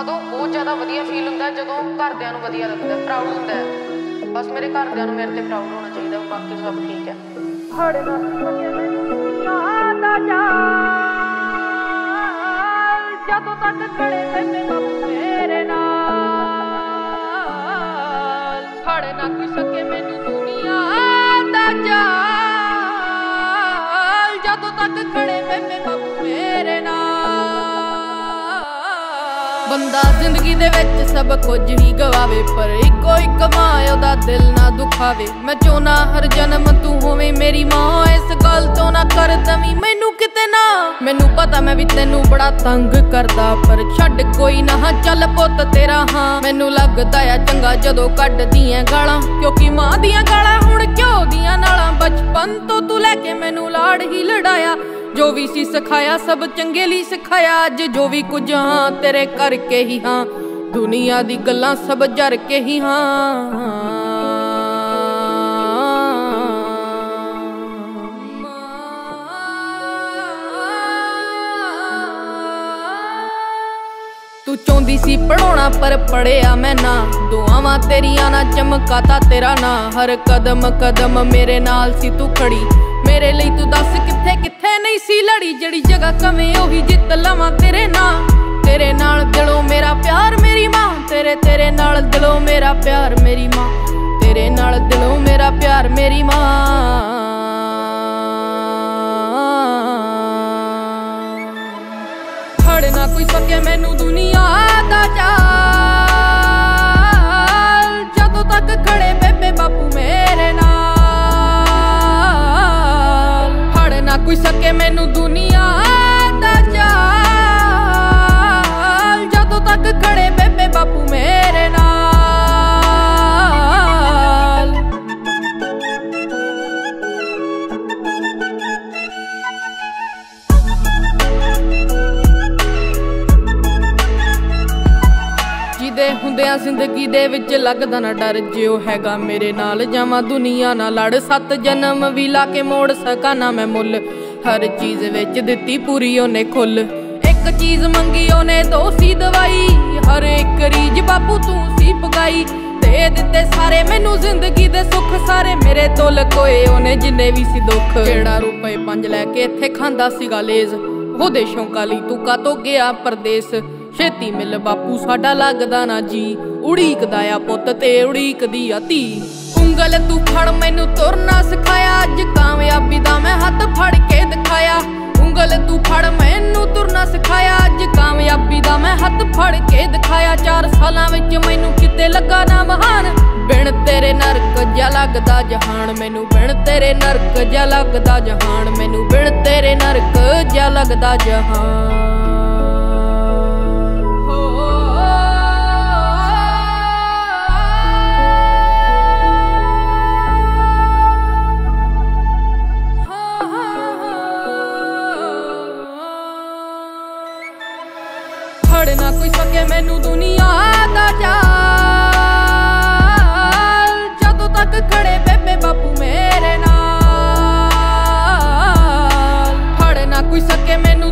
ਉਦੋਂ ਬਹੁਤ ਜ਼ਿਆਦਾ ਵਧੀਆ ਫੀਲ ਹੁੰਦਾ ਜਦੋਂ ਘਰਦਿਆਂ ਨੂੰ ਵਧੀਆ ਲੱਗਦਾ ਪ੍ਰਾਊਡ ਹੁੰਦਾ ਹੈ। ਬਸ ਮੇਰੇ ਘਰਦਿਆਂ ਨੂੰ ਮੇਰੇ ਤੇ ਪ੍ਰਾਊਡ ਹੋਣਾ ਚਾਹੀਦਾ ਬਾਕੀ ਸਭ ਠੀਕ ਹੈ। ਹੜ ਨਾ ਸਕੇ ਮੈਨੂੰ ਯਾਦ ਆ ਜਾ। ਜਦੋਂ ਤੱਕ ਖੜੇ ਬੇਬੇ ਮੇਰੇ ਨਾਲ। ਹੜ ਨਾ ਕੋਈ ਸਕੇ ਮੈਨੂੰ ਦੁਨੀਆ ਦਾ ਜਾਲ ਜਦੋਂ ਤੱਕ ਖੜੇ ਬੇਬੇ ਮੇਰੇ ਨਾਲ। ਬੰਦਾ ਜ਼ਿੰਦਗੀ ਦੇ ਵਿੱਚ ਸਭ ਕੁਝ ਹੀ ਗਵਾਵੇ, ਪਰ ਇੱਕੋ ਇੱਕ ਮਾਂ ਉਹਦਾ ਦਿਲ ਨਾ ਦੁਖਾਵੇ। ਮੈਂ ਚਾਹਨਾ ਹਰ ਜਨਮ ਤੂੰ ਹੋਵੇਂ ਮੇਰੀ ਮਾਂ, ਇਸ ਗੱਲ ਤੋਂ ਨਾ ਕਰ ਦਵੀਂ ਮੈਨੂੰ ਕਿਤੇ ਨਾ। ਮੈਨੂੰ ਪਤਾ ਮੈਂ ਵੀ ਤੈਨੂੰ ਬੜਾ ਤੰਗ ਕਰਦਾ, ਪਰ ਛੱਡ ਕੋਈ ਨਾ ਚੱਲ ਪੁੱਤ ਤੇਰਾ, ਹਾਂ। ਮੈਨੂੰ ਲੱਗਦਾ ਆ ਚੰਗਾ ਜਦੋਂ ਕੱਢਦੀਆਂ ਗਾਲਾਂ, ਕਿਉਂਕਿ ਮਾਂ ਦੀਆਂ ਗਾਲਾਂ ਹੁਣ ਕਿਉਂ ਦੀਆਂ ਨਾਲਾਂ? ਬਚਪਨ ਤੋਂ ਲੈ ਕੇ ਮੈਨੂੰ ਲਾੜ ਹੀ ਲੜਾਇਆ। ਜੋ ਵੀ ਸੀ ਸਿਖਾਇਆ, ਸਭ ਚੰਗੇ ਲਈ ਸਿਖਾਇਆ। ਅੱਜ ਜੋ ਵੀ ਕੁਝ ਹਾਂ, ਤੇਰੇ ਕਰਕੇ ਹੀ ਹਾਂ। ਦੁਨੀਆ ਦੀ ਗੱਲਾਂ ਸਭ ਜਰ ਕੇ ਹੀ ਹਾਂ। ਤੂੰ ਚਾਹੁੰਦੀ ਸੀ ਪੜਾਉਣਾ ਪਰ ਪੜਿਆ ਮੈਂ ਨਾ। ਦੁਆਵਾਂ ਤੇਰੀਆਂ ਨਾ, ਚਮਕਾਤਾ ਤੇਰਾ ਨਾ। ਹਰ ਕਦਮ ਕਦਮ ਮੇਰੇ ਨਾਲ ਸੀ ਤੂੰ ਖੜੀ। ਮੇਰੇ ਲਈ ਤੂੰ ਦੱਸ ਕਿੱਥੇ ਕਿੱਥੇ ਨਹੀਂ ਸੀ ਲੜੀ। ਜਿਹੜੀ ਜਗ੍ਹਾ ਕਵੇਂ, ਉਹੀ ਜਿੱਤ ਲਵਾਂ ਤੇਰੇ ਨਾਲ। ਤੇਰੇ ਨਾਲ ਦਿਲੋਂ ਮੇਰਾ ਪਿਆਰ ਮੇਰੀ ਮਾਂ। ਤੇਰੇ ਤੇਰੇ ਨਾਲ ਦਿਲੋਂ ਮੇਰਾ ਪਿਆਰ ਮੇਰੀ ਮਾਂ। ਤੇਰੇ ਨਾਲ ਦਿਲੋਂ ਮੇਰਾ ਪਿਆਰ ਮੇਰੀ ਮਾਂ। ਨਾ ਕੋਈ ਸਕੇ ਮੈਨੂੰ ਦੁਨੀਆ ਦਾ ਚਾਲ। ਜਦੋਂ ਤੱਕ ਖੜੇ ਬੇਬੇ ਬਾਪੂ ਮੇਰੇ ਨਾਲ ਹੁੰਦਿਆਂ ਜ਼ਿੰਦਗੀ ਦੇ ਵਿੱਚ ਲੱਗਦਾ ਨਾ ਡਰ, ਜਿਉ ਹੈਗਾ ਮੇਰੇ ਨਾਲ ਜਾਵਾਂ ਦੁਨੀਆ ਨਾਲ ਲੜ। ਸੱਤ ਜਨਮ ਵੀ ਲਾ ਕੇ ਮੋੜ ਸਕਾਂ ਨਾ ਮੈਂ ਮੁੱਲ। ਹਰ ਚੀਜ਼ ਵਿੱਚ ਦਿੱਤੀ ਪੂਰੀ ਉਹਨੇ ਖੁੱਲ। ਇੱਕ ਚੀਜ਼ ਮੰਗੀ ਉਹਨੇ, ਦੋ ਸੀ ਦਵਾਈ। ਹਰ ਇੱਕ ਰੀਜ ਬਾਪੂ ਤੂੰ ਸੀ ਪਗਾਈ ਦੇ ਦਿੱਤੇ ਸਾਰੇ ਮੈਨੂੰ ਜ਼ਿੰਦਗੀ ਦੇ ਸੁੱਖ। ਸਾਰੇ ਮੇਰੇ ਤੋਂ ਲਕੋਏ ਉਹਨੇ ਜਿੰਨੇ ਵੀ ਸੀ ਦੁੱਖ। ਕਿਹੜਾ ਰੁਪਏ ਪੰਜ ਲੈ ਕੇ ਇੱਥੇ ਖਾਂਦਾ ਸੀਗਾ ਲੇਜ਼। ਉਹਦੇ ਸ਼ੌਂਕਾਂ ਲਈ ਤੂੰ ਕਾਤੋਂ ਗਿਆ ਪਰਦੇਸ। ਛੇਤੀ ਮਿਲ ਬਾਪੂ, ਸਾਡਾ ਲੱਗਦਾ ਨਾ ਜੀ। ਉੜੀਕਦਾ ਆ ਪੁੱਤ ਤੇ ਉੜੀਕਦੀ ਆ ਧੀ। ਉਂਗਲ ਤੂੰ ਫੜ, ਮੈਨੂੰ ਤੁਰਨਾ ਸਿਖਾਇਆ। ਅੱਜ ਕਾਮਯਾਬੀ ਦਾ ਮੈਂ ਹੱਥ ਫੜ ਕੇ ਦਿਖਾਇਆ। ਉਂਗਲ ਤੂੰ ਫੜ, ਮੈਨੂੰ ਤੁਰਨਾ ਸਿਖਾਇਆ। ਅੱਜ ਕਾਮਯਾਬੀ ਦਾ ਮੈਂ ਹੱਥ ਫੜ ਕੇ ਦਿਖਾਇਆ। 4 ਸਾਲਾਂ ਵਿੱਚ ਮੈਨੂੰ ਕਿਤੇ ਲੱਗਾ ਨਾ ਮਹਾਨ। ਬਿਨ ਤੇਰੇ ਨਰਕ ਜਿਹਾ ਲੱਗਦਾ ਜਹਾਨ, ਮੈਨੂੰ ਬਿਨ ਤੇਰੇ ਨਰਕ ਜਿਹਾ ਲੱਗਦਾ ਜਹਾਨ, ਮੈਨੂੰ ਬਿਨ ਤੇਰੇ ਨਰਕ ਜਿਹਾ ਲੱਗਦਾ ਜਹਾਨ। ਕਿ ਮੈਨੂੰ ਦੁਨੀਆ ਦਾ ਚਾਲ ਜਦੋਂ ਤੱਕ ਖੜੇ ਬੇਬੇ ਬਾਪੂ ਮੇਰੇ ਨਾਲ। ਫੜ ਨਾ ਕੋਈ ਸਕੇ ਮੈਨੂੰ